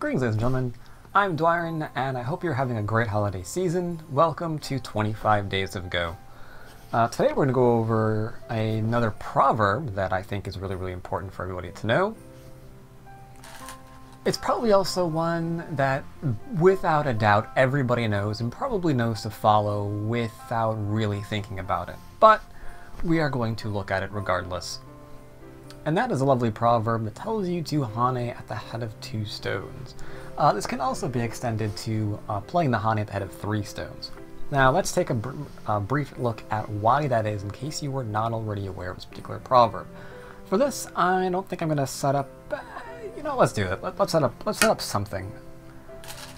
Greetings ladies and gentlemen, I'm Dwyrin and I hope you're having a great holiday season. Welcome to 25 Days of Go. Uh, today we're going to go over another proverb that I think is really really important for everybody to know. It's probably also one that without a doubt everybody knows and probably knows to follow without really thinking about it. But we are going to look at it regardless. And that is a lovely proverb that tells you to Hane at the head of two stones. Uh, this can also be extended to uh, playing the Hane at the head of three stones. Now let's take a, br a, brief look at why that is in case you were not already aware of this particular proverb. For this, I don't think I'm going to set up... Uh, you know, let's do it. Let, let's set up. Let's set up something.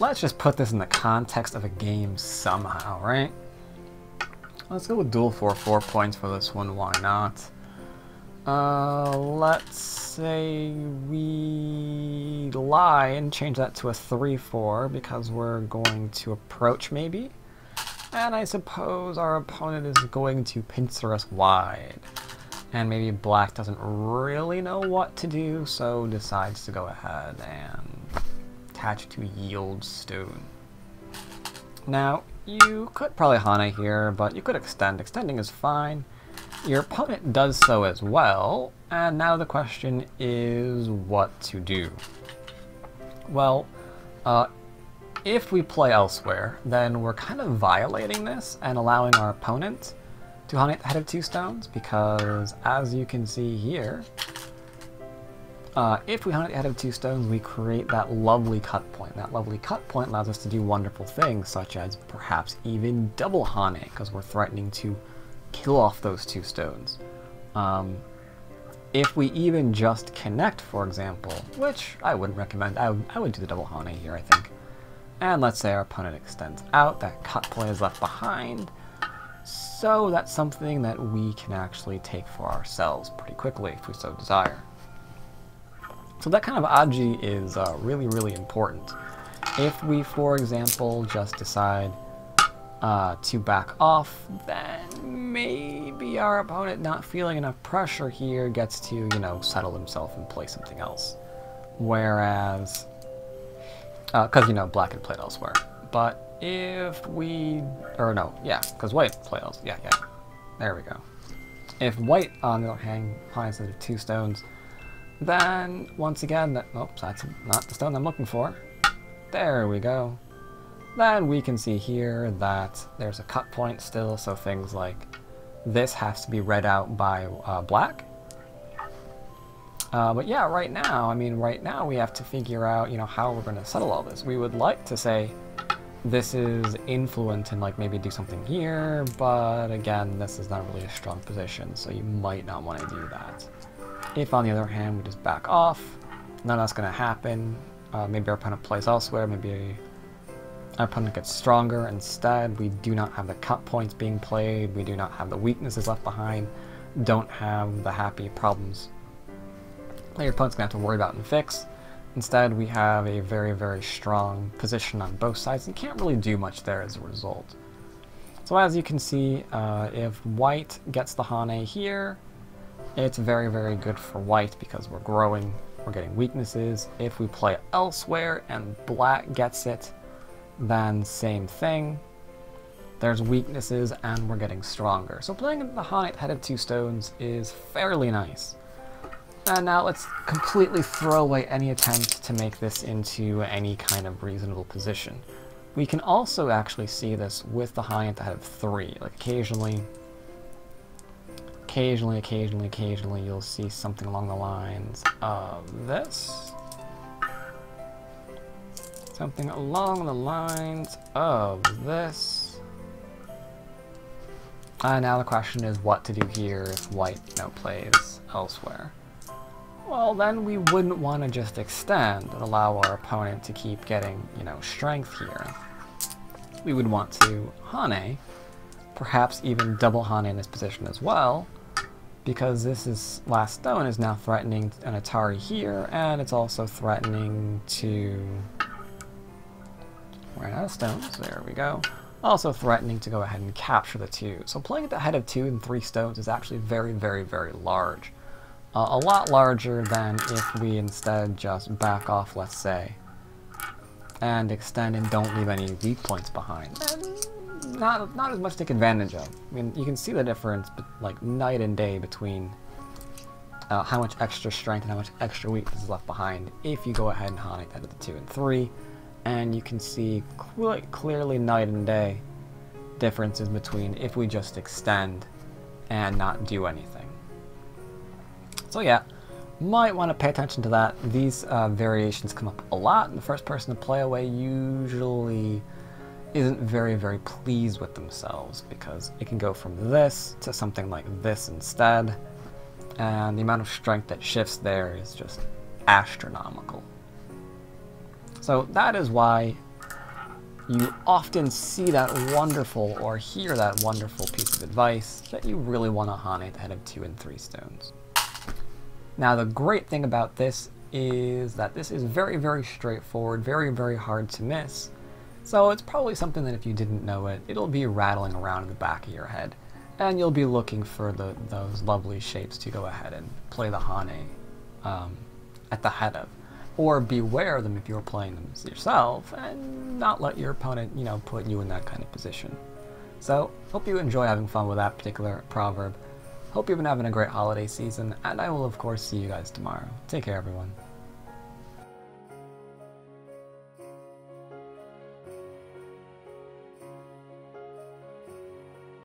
Let's just put this in the context of a game somehow, right? Let's go with dual for four points for this one. Why not? Uh, let's say we lie and change that to a 3-4 because we're going to approach maybe. And I suppose our opponent is going to pincer us wide. And maybe black doesn't really know what to do, so decides to go ahead and attach to yield stone. Now, you could probably Hane here, but you could extend. Extending is fine. Your opponent does so as well, and now the question is what to do. Well, uh, if we play elsewhere, then we're kind of violating this and allowing our opponent to Hane at the head of two stones, because as you can see here, uh, if we Hane at the head of two stones, we create that lovely cut point. That lovely cut point allows us to do wonderful things, such as perhaps even double Hane, because we're threatening to kill off those two stones. Um, if we even just connect, for example, which I wouldn't recommend, I, I would do the double Hane here, I think. And let's say our opponent extends out, that cut play is left behind, so that's something that we can actually take for ourselves pretty quickly if we so desire. So that kind of aji is uh, really, really important. If we, for example, just decide uh, to back off, then maybe our opponent not feeling enough pressure here gets to, you know, settle himself and play something else. Whereas, because, uh, you know, black had played elsewhere. But if we, or no, yeah, because white played elsewhere, yeah, yeah, there we go. If white, on the other hand, finds the two stones, then, once again, that, oops, that's not the stone I'm looking for. There we go. Then we can see here that there's a cut point still, so things like this has to be read out by uh, black. Uh, but yeah, right now, I mean, right now we have to figure out, you know, how we're going to settle all this. We would like to say this is influent and like maybe do something here, but again, this is not really a strong position, so you might not want to do that. If on the other hand, we just back off, none of that's going to happen. Uh, maybe our opponent plays elsewhere, maybe our opponent gets stronger. Instead, we do not have the cut points being played, we do not have the weaknesses left behind, don't have the happy problems that your opponent's going to have to worry about and fix. Instead, we have a very, very strong position on both sides and can't really do much there as a result. So as you can see, uh, if white gets the Hane here, it's very, very good for white because we're growing, we're getting weaknesses. If we play elsewhere and black gets it, then same thing. There's weaknesses and we're getting stronger. So playing the Hane head of two stones is fairly nice. And now let's completely throw away any attempt to make this into any kind of reasonable position. We can also actually see this with the the head of three. Like occasionally, occasionally, occasionally, occasionally, you'll see something along the lines of this. Something along the lines of this. And uh, now the question is what to do here if white know, plays elsewhere. Well, then we wouldn't want to just extend and allow our opponent to keep getting, you know, strength here. We would want to Hane, perhaps even double Hane in this position as well, because this is last stone is now threatening an Atari here, and it's also threatening to Ran out of stones, there we go. Also threatening to go ahead and capture the two. So playing at the head of two and three stones is actually very, very, very large. Uh, a lot larger than if we instead just back off, let's say, and extend and don't leave any weak points behind. Not, not as much to take advantage of. I mean, you can see the difference, like, night and day between uh, how much extra strength and how much extra weakness is left behind if you go ahead and Honic at the 2 and 3. And you can see quite clearly night and day differences between if we just extend and not do anything. So yeah, might want to pay attention to that. These uh, variations come up a lot, and the first person to play away usually isn't very, very pleased with themselves because it can go from this to something like this instead, and the amount of strength that shifts there is just astronomical. So that is why you often see that wonderful or hear that wonderful piece of advice that you really want to Hane the head of two and three stones. Now the great thing about this is that this is very, very straightforward, very, very hard to miss. So it's probably something that if you didn't know it, it'll be rattling around in the back of your head. And you'll be looking for the, those lovely shapes to go ahead and play the Hane um, at the head of. Or beware them if you're playing them yourself, and not let your opponent, you know, put you in that kind of position. So, hope you enjoy having fun with that particular proverb. Hope you've been having a great holiday season, and I will of course see you guys tomorrow. Take care everyone.